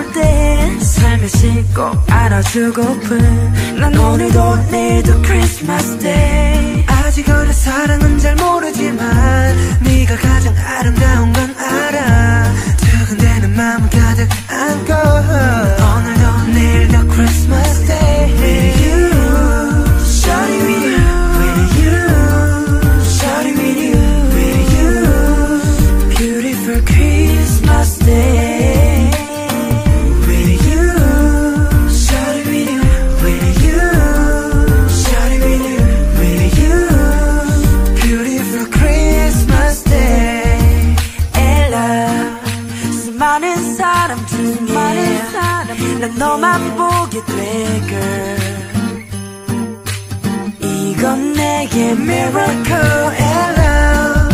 볼 때 살며시 꼭 알아주고픈 난 오늘도 내일도 Christmas day 아직 어려 사랑은 잘 모르지만 네가 가장 아름다운 건 알아. 두근대는 마음 가득 안고. 나의 miracle hello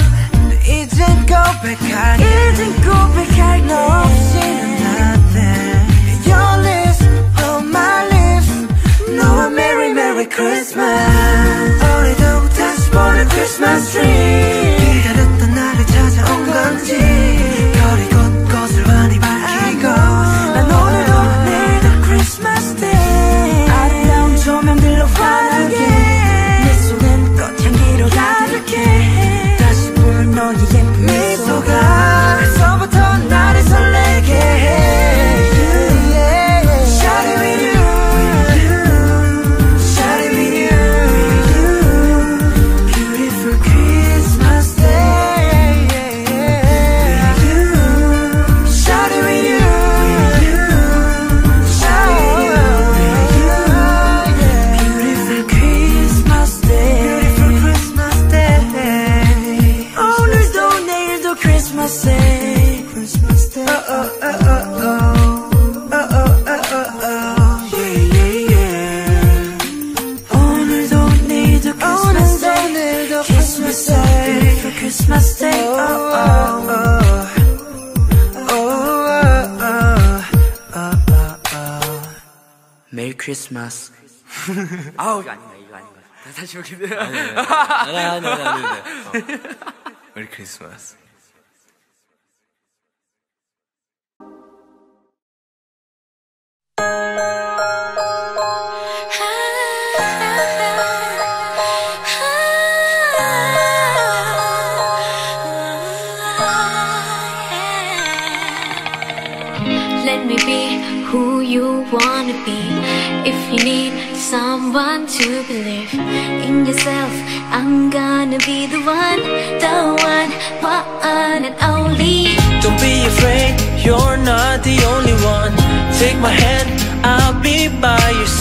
이젠 고백할 이젠 고백할 너 없이는 안돼 Your lips on my lips 너와 merry merry Christmas 오늘도 다시 보는 Christmas tree 기다렸던 나를 찾아온 건지 크리스마스. 아우 이거 아닌가 이거 아닌가. 다시 보겠네. 아니 아니 아니 아니. 메리 크리스마스.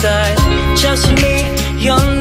side Just me, you're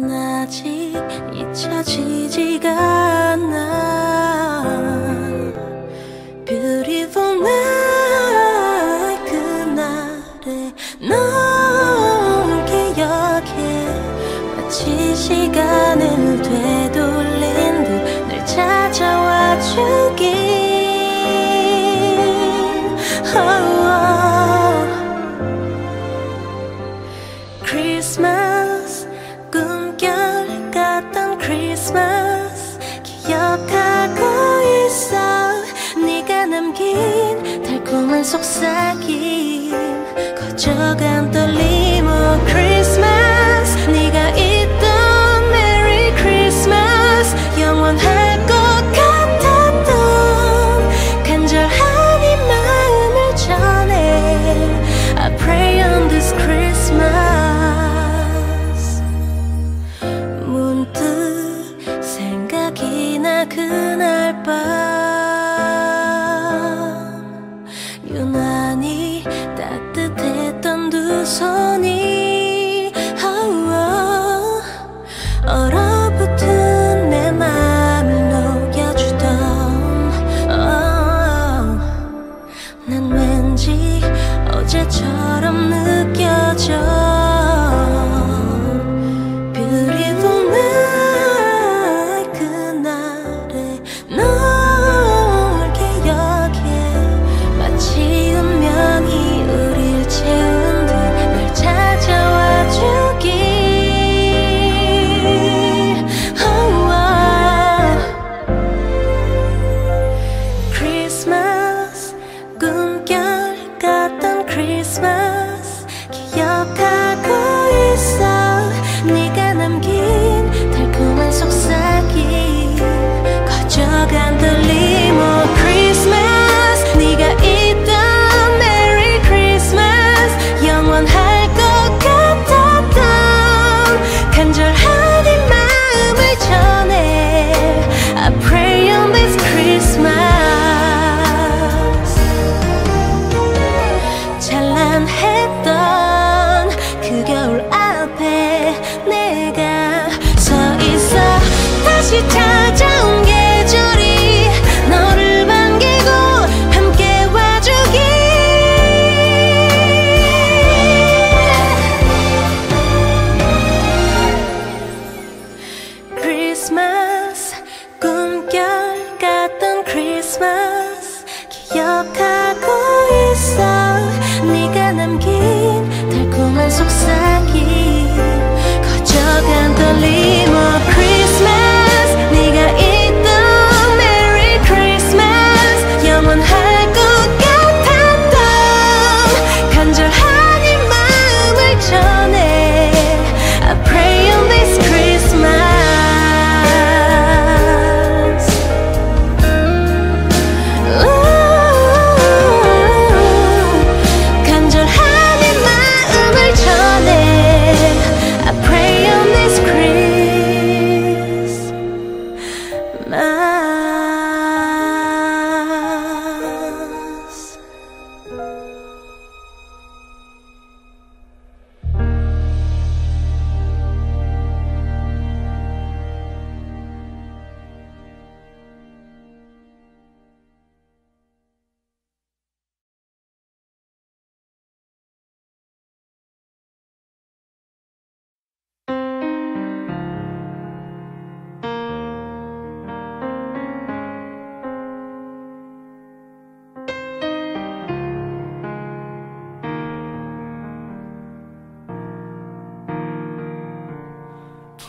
난 아직 잊혀지지가 달콤한 속삭임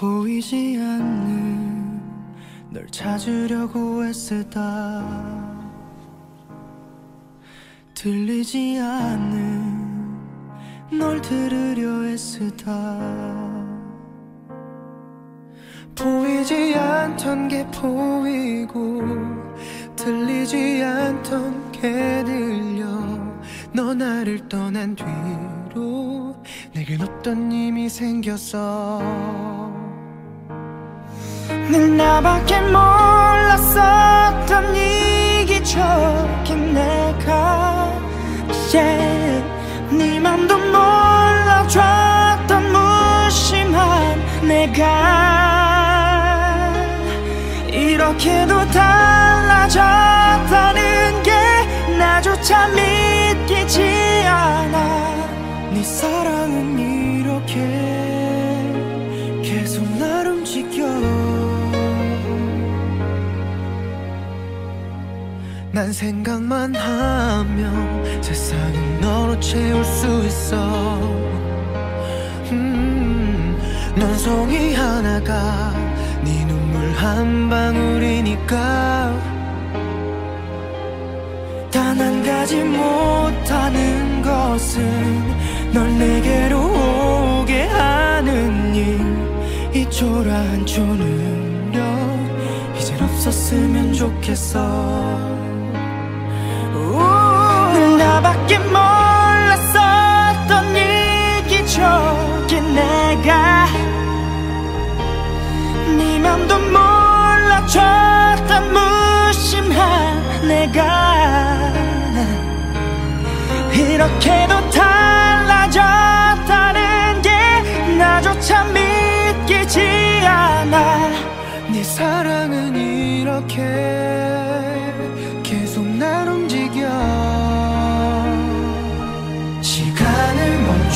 보이지 않는 널 찾으려고 애쓰다. 들리지 않는 널 들으려 애쓰다. 보이지 않던 게 보이고 들리지 않던 게 들려. 너 나를 떠난 뒤로 내겐 어떤 힘이 생겼어 늘 나밖에 몰랐었던 이기적인 내가 yeah. 네 맘도 몰라줬던 무심한 내가 이렇게도 달라졌다는 게 나조차 믿기지 않아 네 사랑은 이렇게 난 생각만 하면 세상은 너로 채울 수 있어. 음, 넌 송이 하나가 네 눈물 한 방울이니까. 단 한 가지 못하는 것은 널 내게로 오게 하는 일 이 초라한 초능력 이젠 없었으면 좋겠어. 나밖에 몰랐었던 이 기적인 내가 네 맘도 몰라줬던 무심한 내가 이렇게도 달라졌다는 게 나조차 믿기지 않아. 네 사랑은 이렇게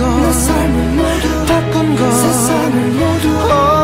건내 삶을 모두 바꾼 건 세상을 모두 어.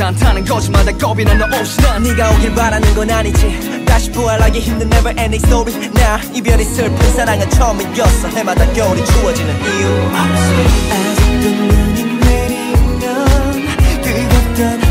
쉽지 않다는 거짓말에 겁이 나너 없이 난 네가 오길 바라는 건 아니지. 다시 부활하기 힘든 never ending story. 나 이별이 슬픈 사랑은 처음이었어. 해마다 겨울이 추워지는 이유. 아직도 눈이 내리면 뜨겁던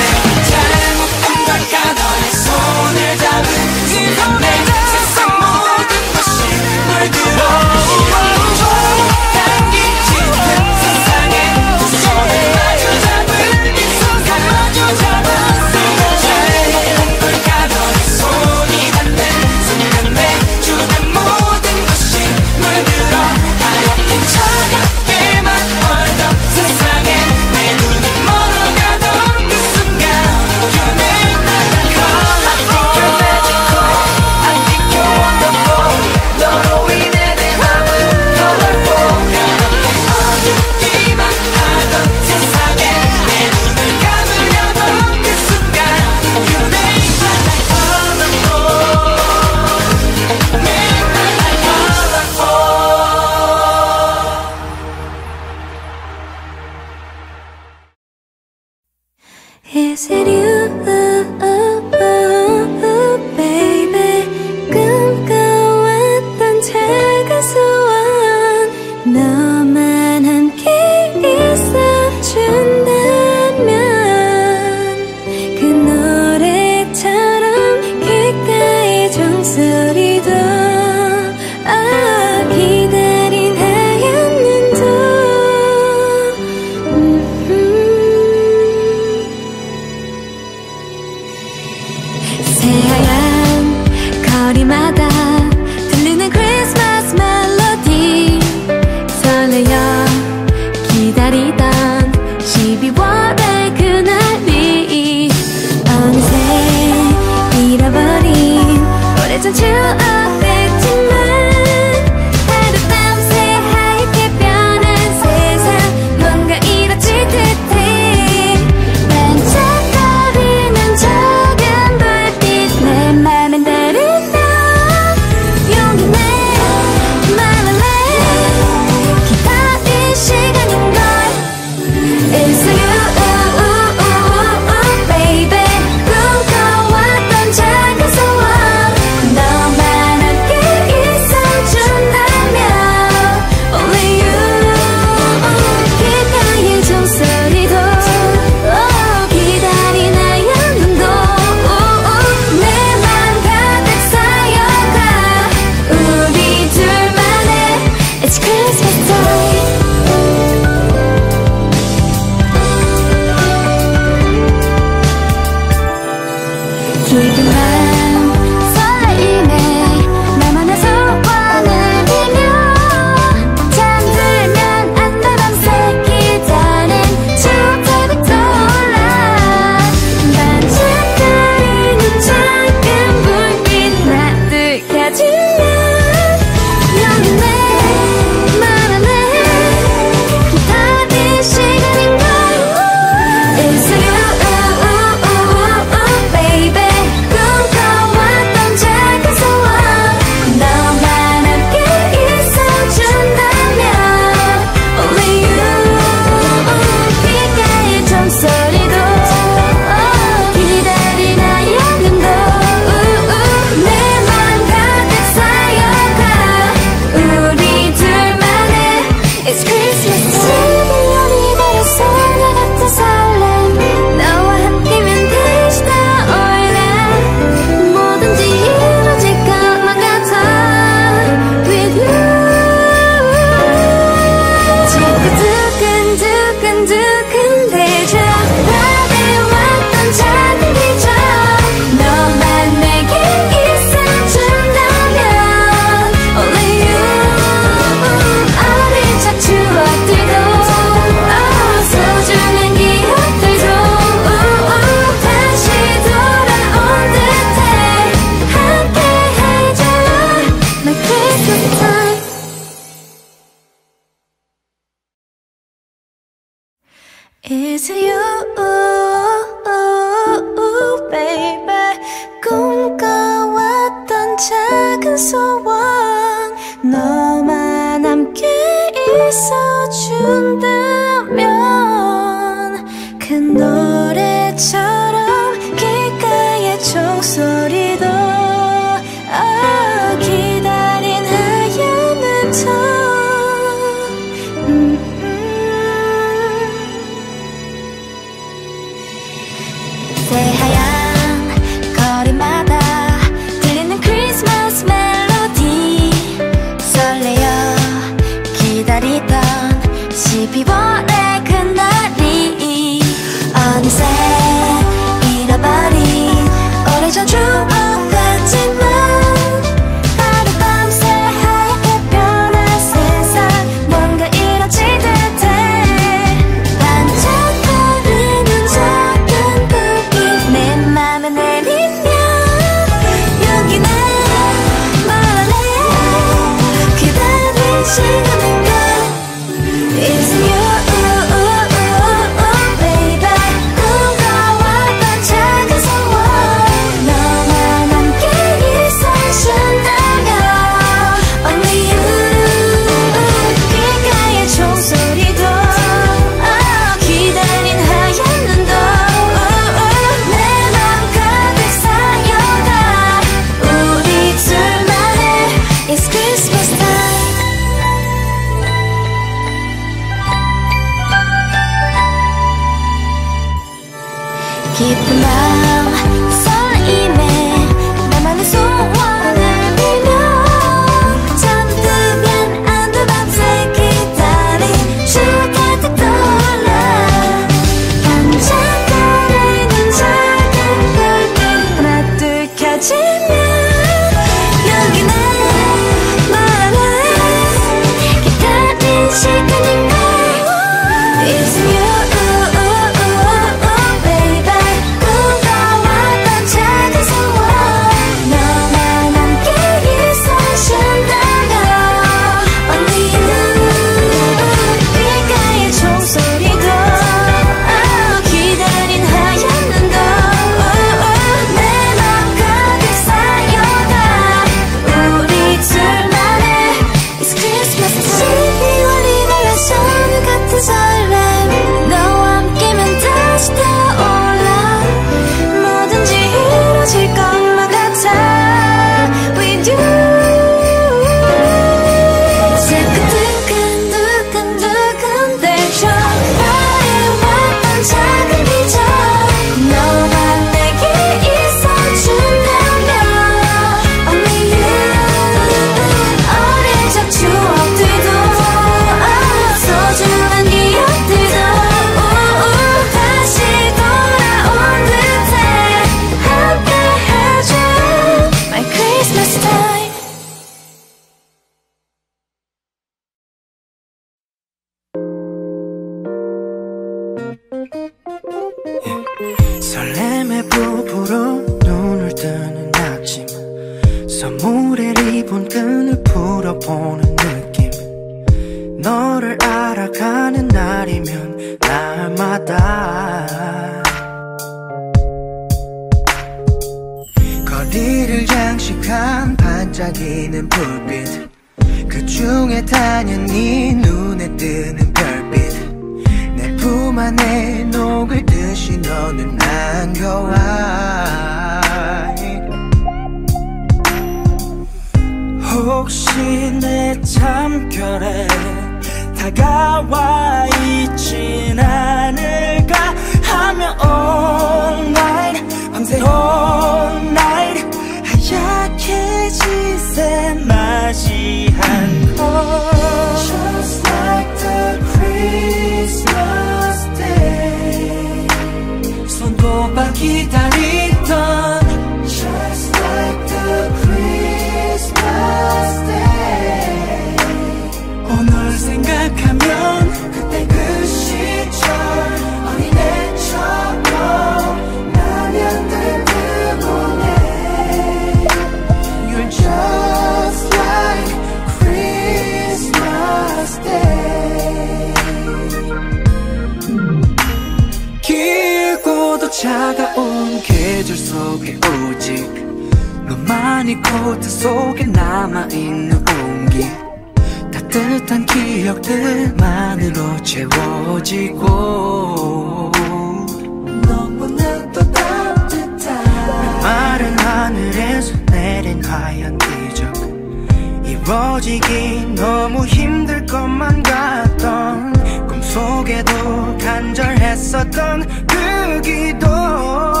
이루어지기 너무 힘들 것만 같던 꿈속에도 간절했었던 그 기도.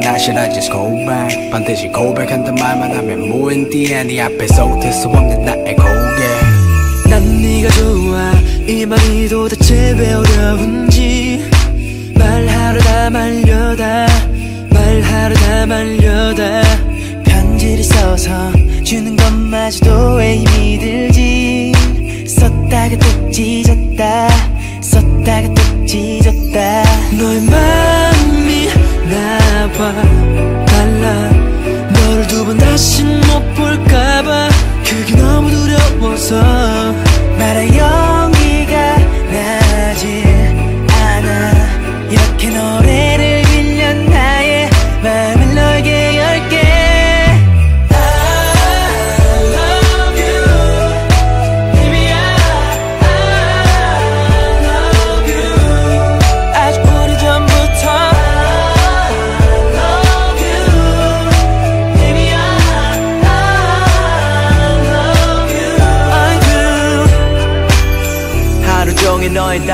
나는 사실 I just go back. 반드시 고백한단 말만 하면 뭐인 뒤에니 네 앞에서 될수 없는 나의 고개. 난 네가 좋아. 이 말이 도대체 왜 어려운지. 말하러 다 말려다. 말하러 다 말려다. 편지를 써서 주는 것마저도 왜 힘이 들지. 썼다가 또 찢었다. 썼다가 또 찢었다. 너의 말 봐. 달라. 너를 두 번 다시 못 볼까봐. 그게 너무 두려워서.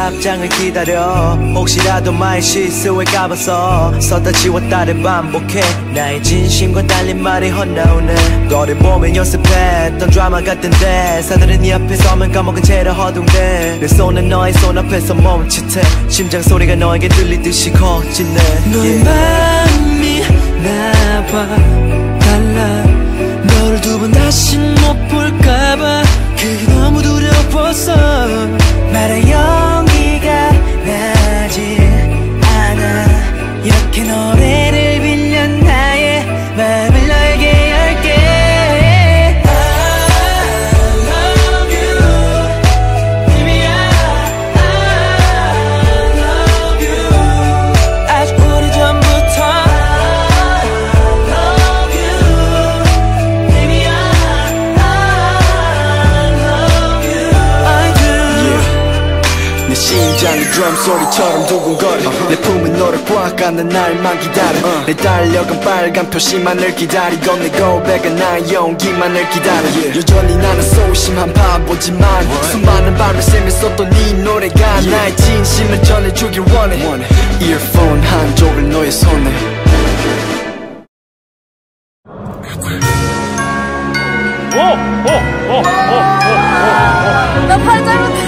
답장을 기다려. 혹시라도 마의 실수에 가봐서 썼다 지웠다를 반복해. 나의 진심과 달린 말이 헛나오네 너를 보면 연습했던 드라마 같은 대사들은 네 앞에 서면 까먹은 채로 허둥대. 내 손은 너의 손 앞에서 멈칫해. 심장 소리가 너에게 들리듯이 거짓네 너의. 마음이 나와 달라. 너를 두 번 다시 못 볼까봐 그게 너무 두려웠어 내 품은 너를 꽉 안는 날만 기다려. 내 달력은 빨간 표시만을 기다리고 내 고백은 나의 용기만을 기다려. 여전히 나는 소심한 바보지만 수많은 밤을 새면서 또네 노래가 나의 진심을 전해주길 원해. 이어폰 한 쪽을 너의 손에. 나 팔자로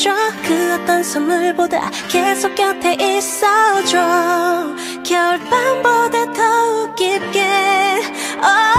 해줘 그 어떤 선물보다 계속 곁에 있어줘 겨울밤보다 더욱 깊게 oh.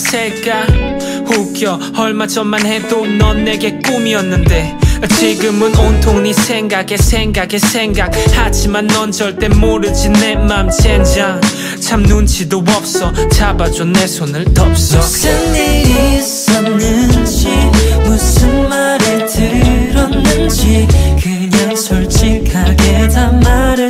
자세가 웃겨. 얼마 전만 해도 넌 내게 꿈이었는데 지금은 온통 네 생각에 생각에 생각. 하지만 넌 절대 모르지 내 맘 젠장. 참 눈치도 없어. 잡아줘 내 손을 덥석 무슨 일이 있었는지 무슨 말을 들었는지 그냥 솔직하게 다 말해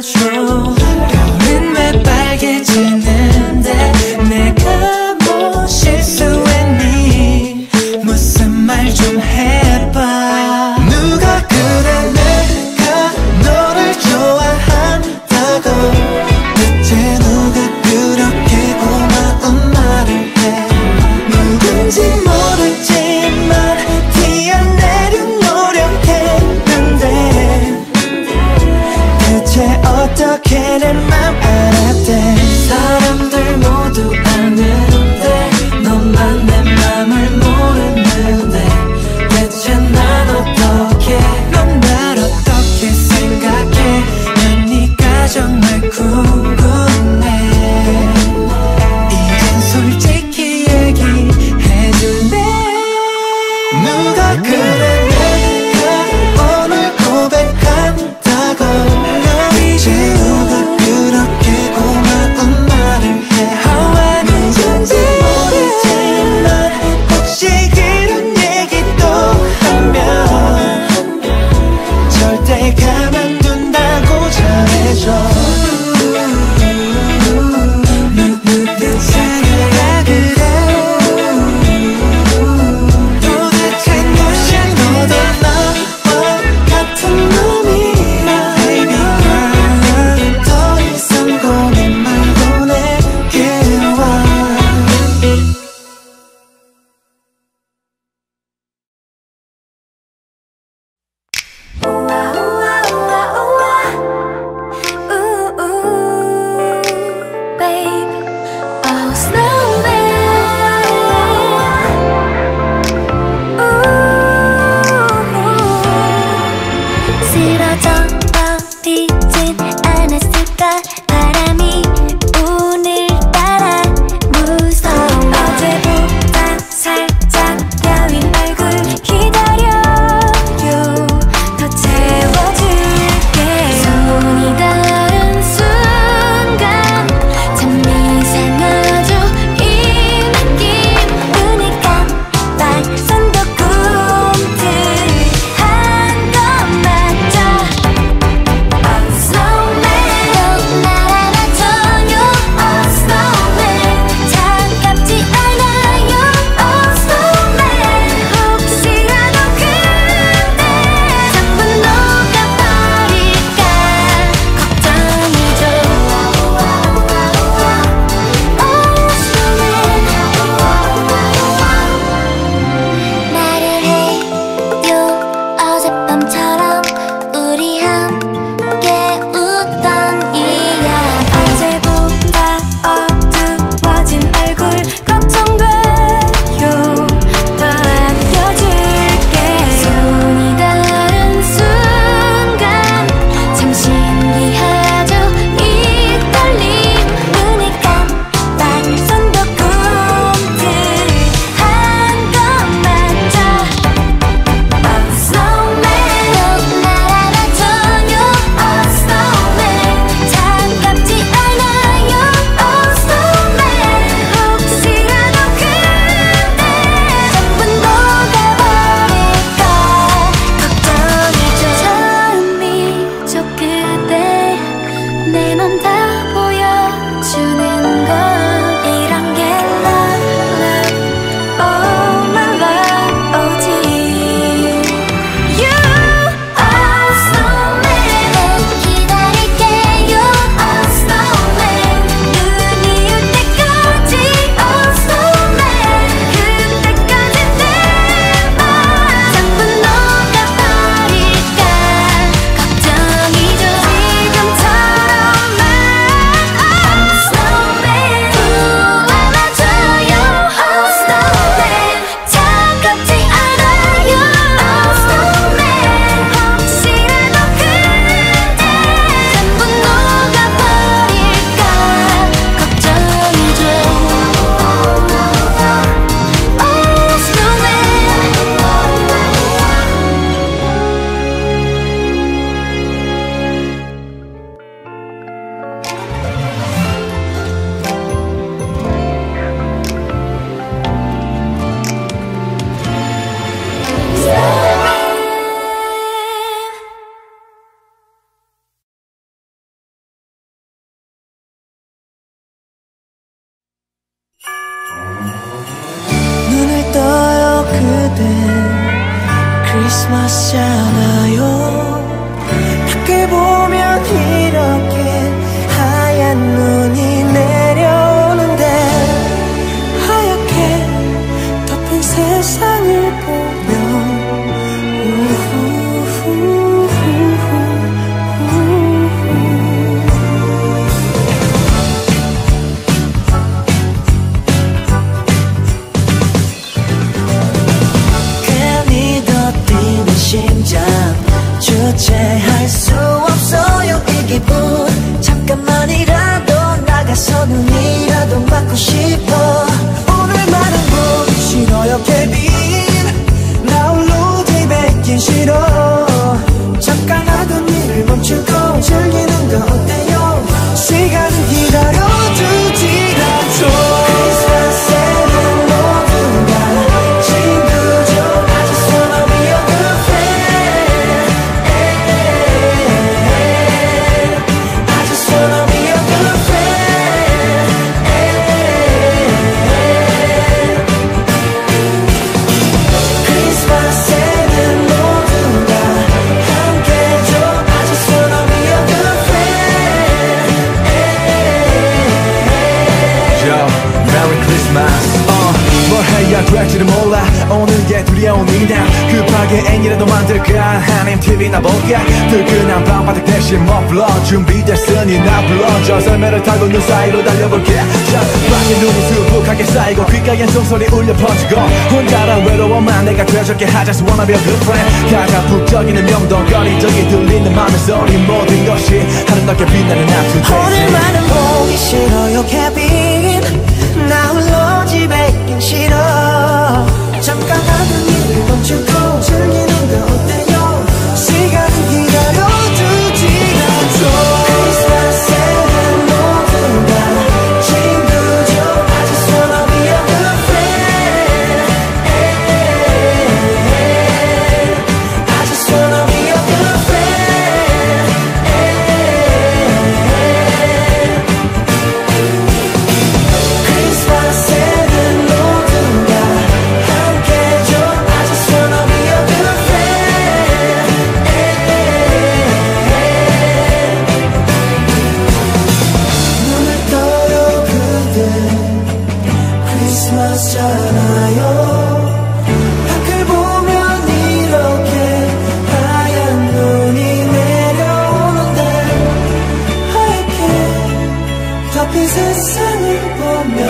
그 세상을 보며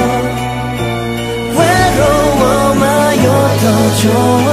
외로워마여 더 좋아.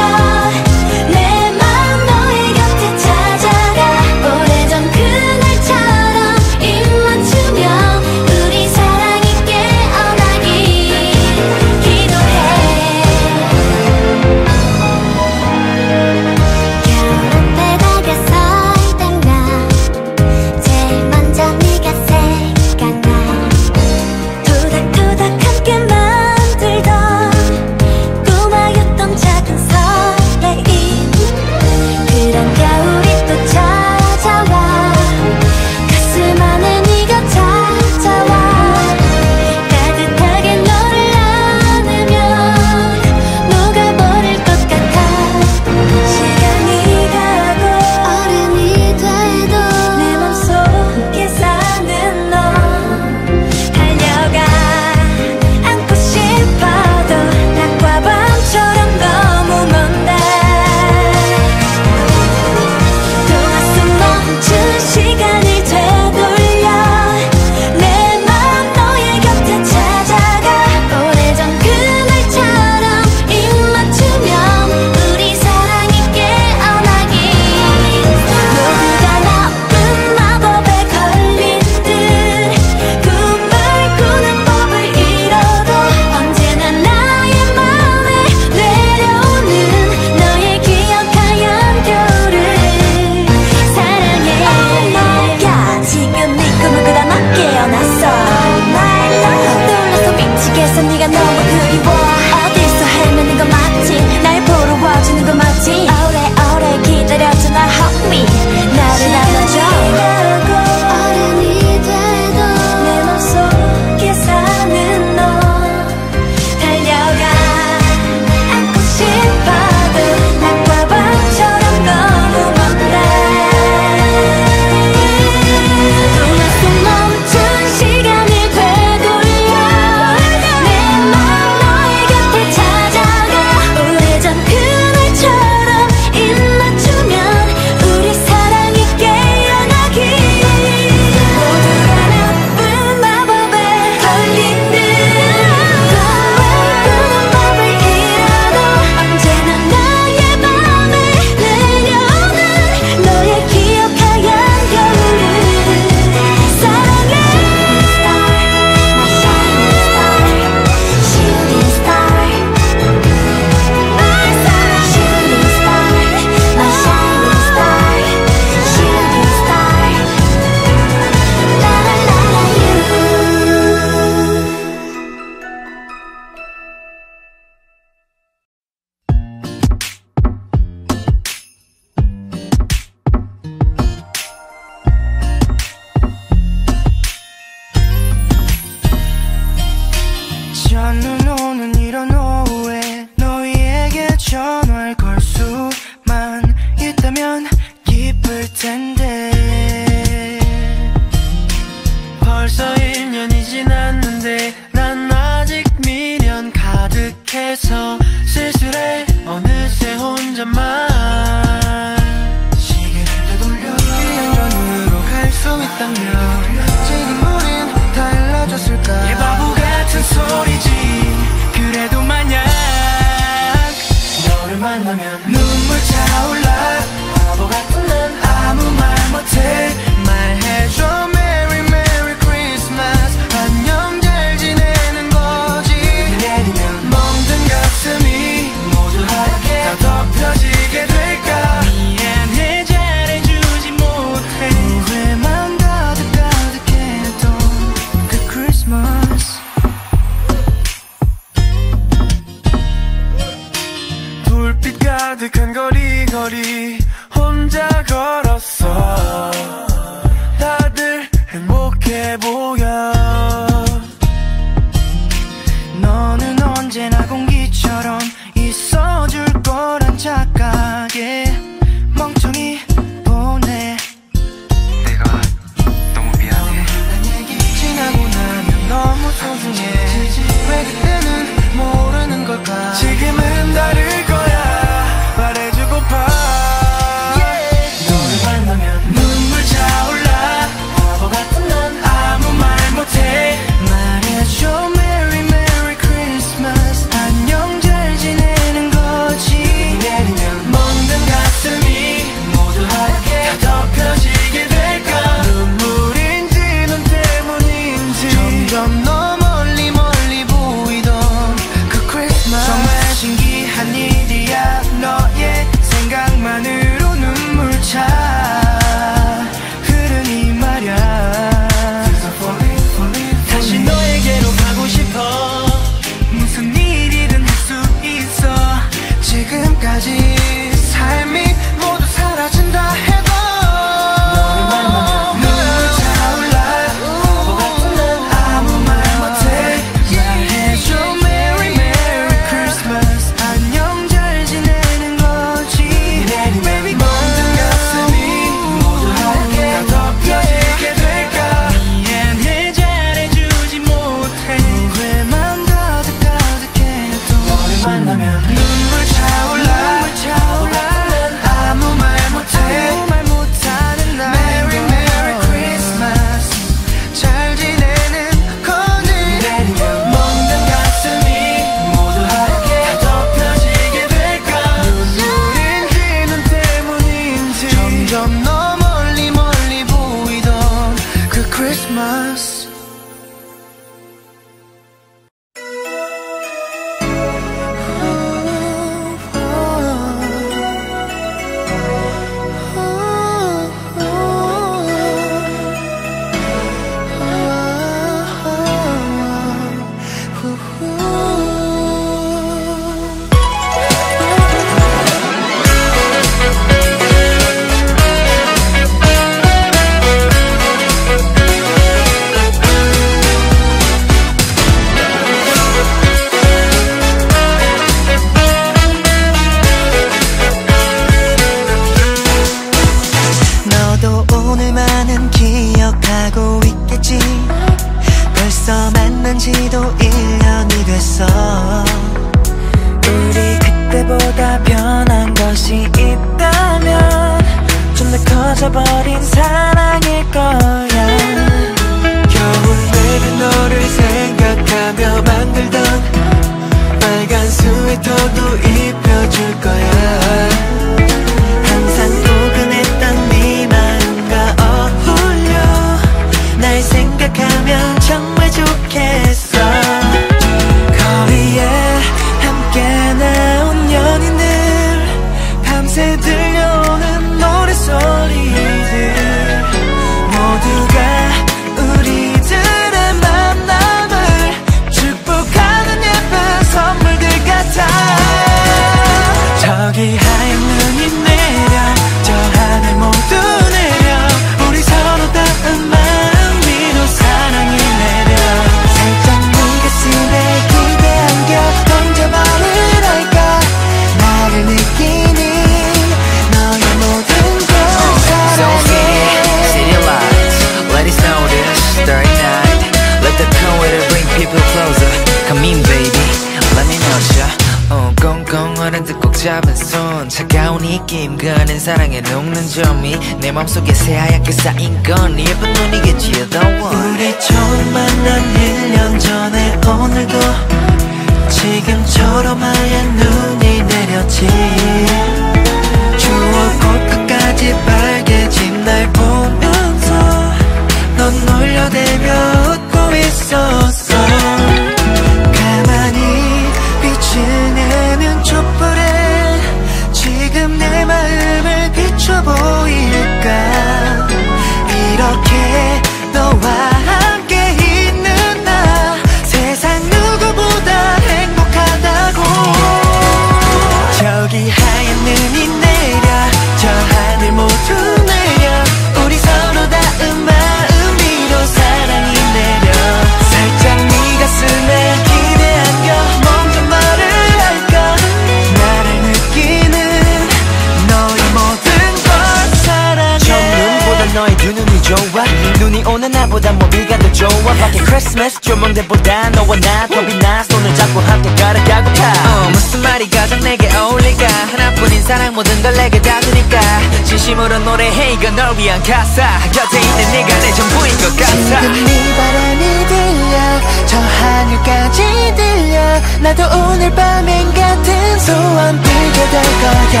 너는 나보다 모비가 더 좋아. 밖에 크리스마스 조명대보다 너와 나 더비 나. 손을 잡고 함께 걸어가고파 어, 무슨 말이 가장 내게 어울릴까? 하나뿐인 사랑 모든 걸 내게 다 주니까. 진심으로 노래해 이건 널 위한 가사. 곁에 있는 네가 내 전부인 것 같아. 지금 네 바람이 들려 저 하늘까지 들려. 나도 오늘 밤엔 같은 소원 들게 될 거야.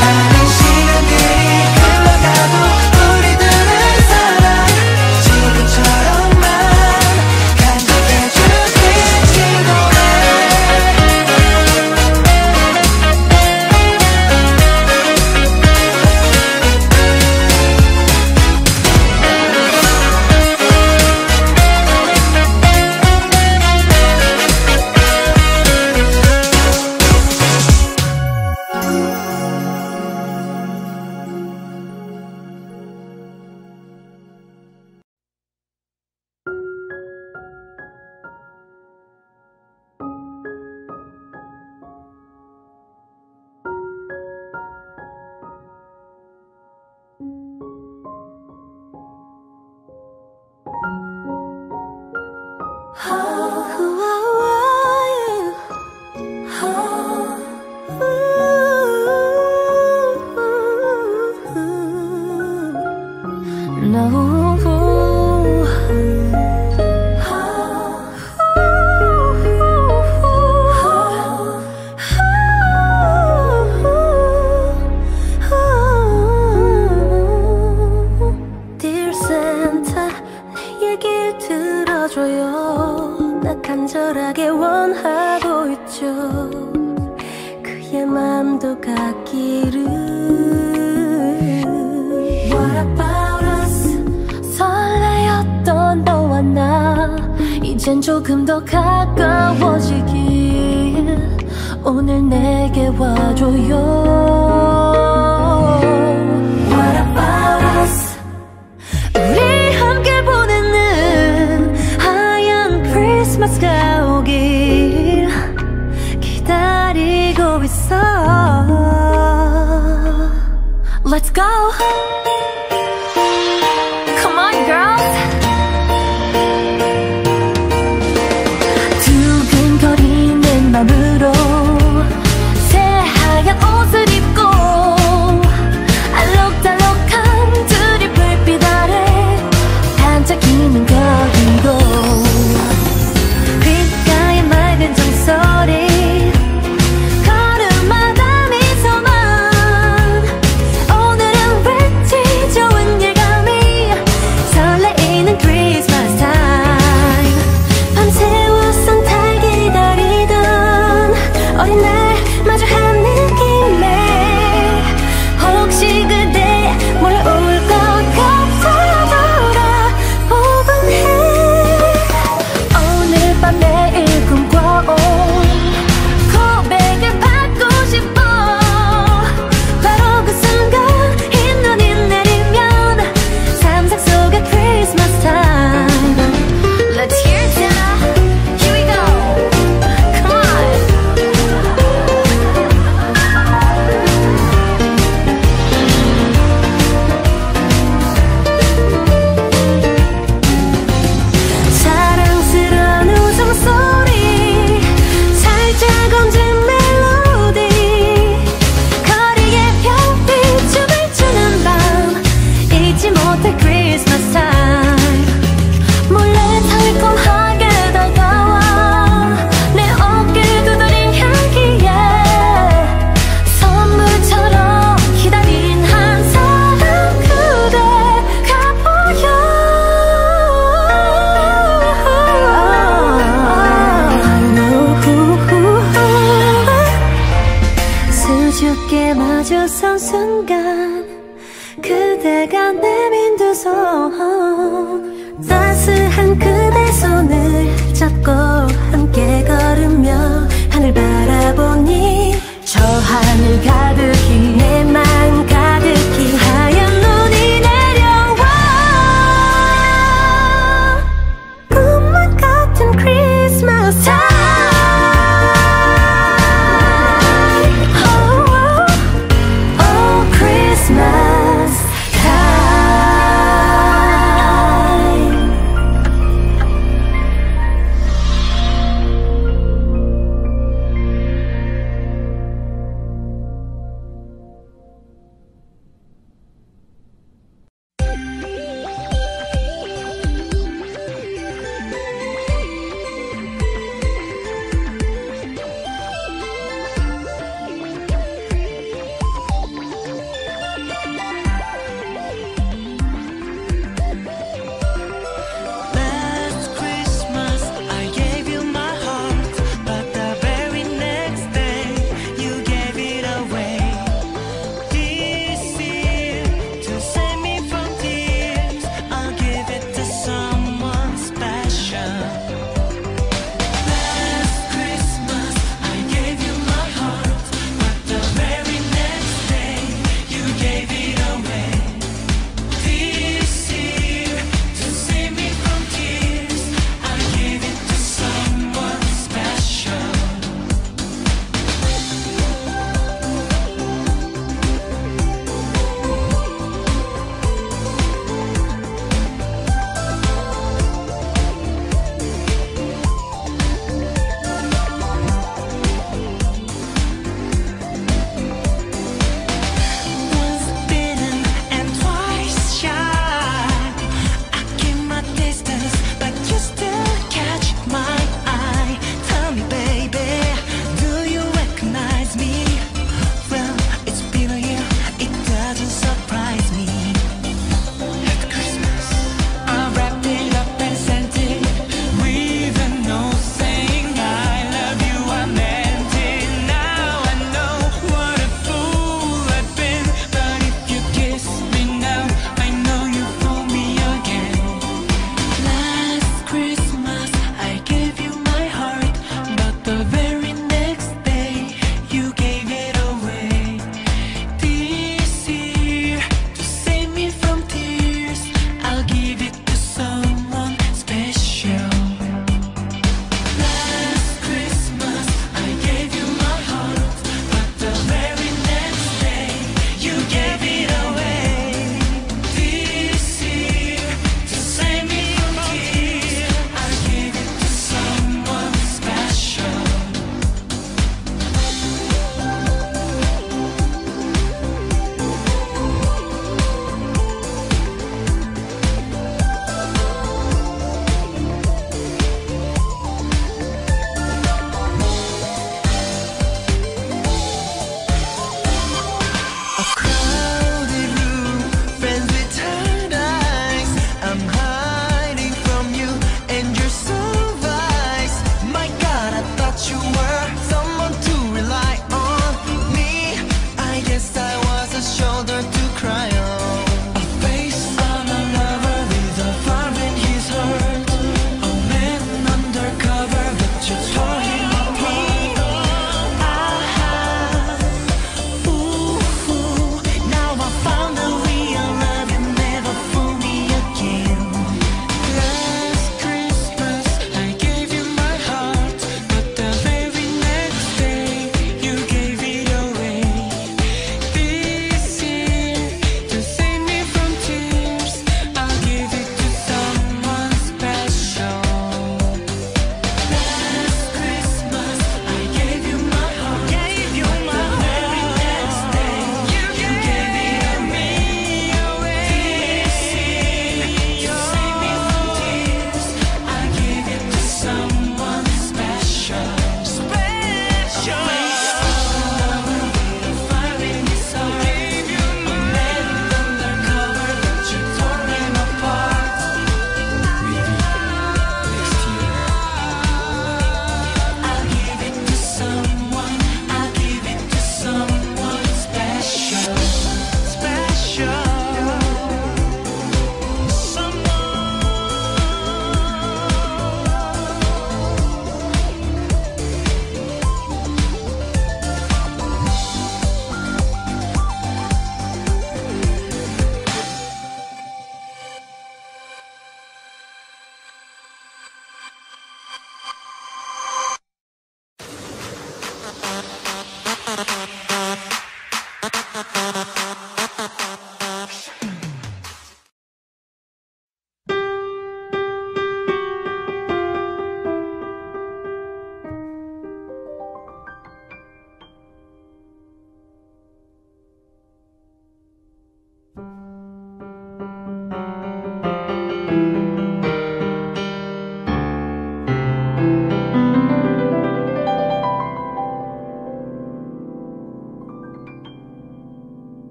많은 시간들이 흘러가도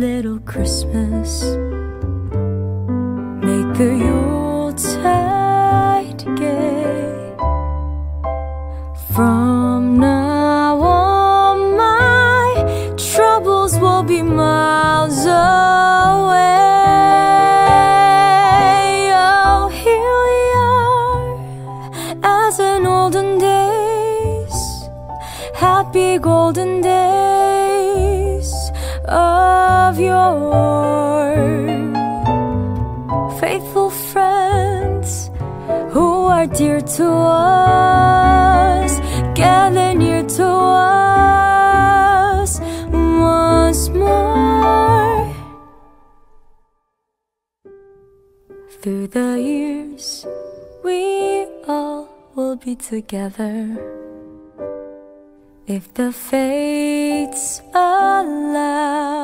little Christmas. Make a your together. If the fates allow.